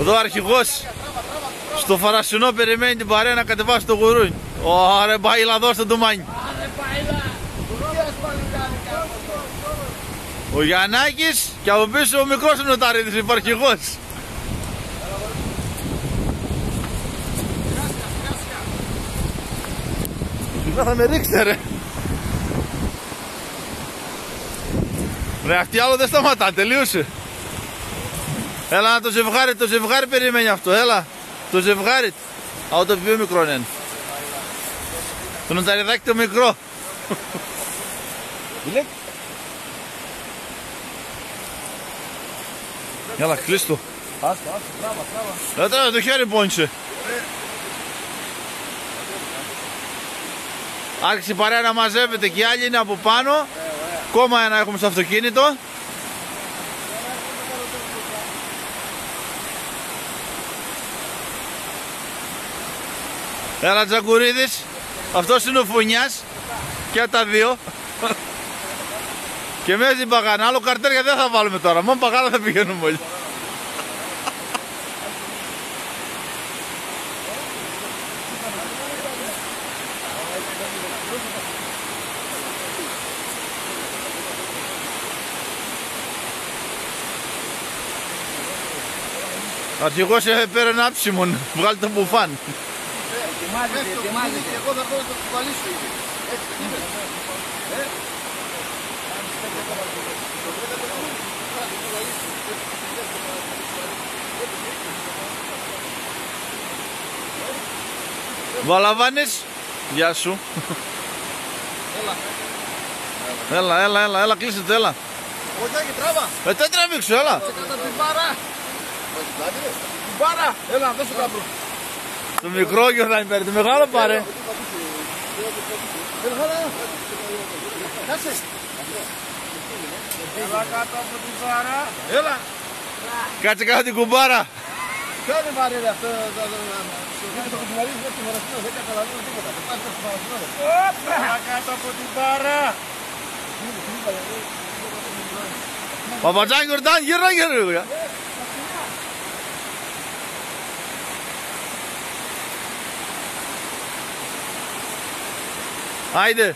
Εδώ ο αρχηγός στο Φαρασινό περιμένει την παρέα να κατεβάσει το γουρούνι. Ωραία, μπαίλα, δώστε του μάνι. Ο Γιαννάκης και από πίσω ο μικρός νοταρίδης, ο αρχηγός. θα με ρίξετε ρε. Ρε αυτή άλλο δεν σταματά, τελείωσε. Έλα το ζευγάρι, το ζευγάρι περιμένει αυτό, έλα. Το ζευγάρι. Α, το πιο μικρό είναι. Το νοταριδάκι το μικρό. Έλα, κλείστο. Άστα, άστα, τράβα, το χέρι πόνισε. Άρχισε η παρέα να μαζεύεται και οι άλλοι είναι από πάνω. Κόμμα ένα έχουμε στο αυτοκίνητο. Έλα Τζαγκουρίδης. Αυτός είναι ο Φουνιάς. Και τα δύο. και μέσα στην παγάνα. Άλλο καρτέρια δεν θα βάλουμε τώρα. Μόνο παγάνα θα πηγαίνουμε όλοι. Αρχηγός έφερε πέρα ένα άψιμο, βγάλει το μπουφάν. Ετοιμάζεται, ετοιμάζεται. Εγώ θα πω να το κουβαλήσω ήδη. Έτσι δεν είναι. Βαλαβάνης, γεια σου. Έλα, έλα, έλα, έλα, κλείσε το, έλα. Όχι, όχι, τράβα. Ε, δεν τραβήξω, έλα. Σε κάτω την μπάρα. Την μπάρα. Έλα, δώσω κάπου. Το μικρό και θα είναι το μεγάλο πάρε. Κάτσε. Έλα κάτω από την μπάρα. Έλα. Κάτσε κάτω την κουμπάρα. Ποιο είναι βαρύ ρε αυτό. Το κουμπαρίζει δεν το δεν καταλαβαίνω τίποτα. Έλα κάτω από την μπάρα. Παπατζάν Γιορτάν, γύρω Haydi.